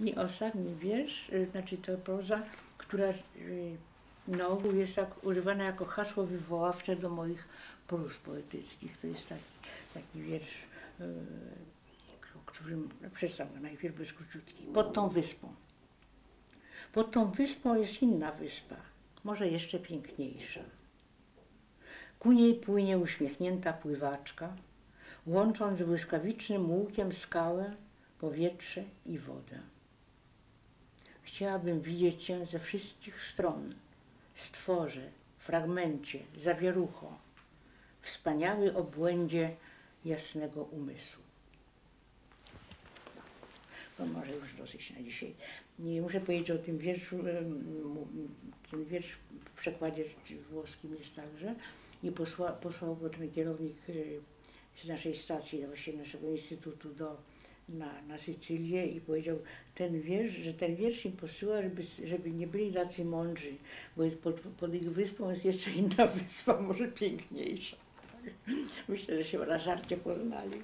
I ostatni wiersz, y, znaczy to proza, która y, ogół jest tak używana jako hasło wywoławcze do moich prób poetyckich. To jest taki, taki wiersz, y, którym przeczytam najpierw bez króciutki. Pod tą wyspą. Pod tą wyspą jest inna wyspa, może jeszcze piękniejsza. Ku niej płynie uśmiechnięta pływaczka, łącząc błyskawicznym łukiem skałę, powietrze i wodę. Chciałabym widzieć Cię ze wszystkich stron, stworze, fragmencie, zawierucho, wspaniały obłędzie jasnego umysłu. No, może już dosyć na dzisiaj. Nie muszę powiedzieć o tym wierszu, ten wiersz w przekładzie włoskim jest także i posła, posłał go ten kierownik z naszej stacji, właśnie naszego instytutu do, na, na Sycylię i powiedział ten wiersz, że ten wiersz im posyła, żeby, żeby nie byli tacy mądrzy, bo jest pod, pod ich wyspą jest jeszcze inna wyspa, może piękniejsza. Myślę, że się na żarcie poznali.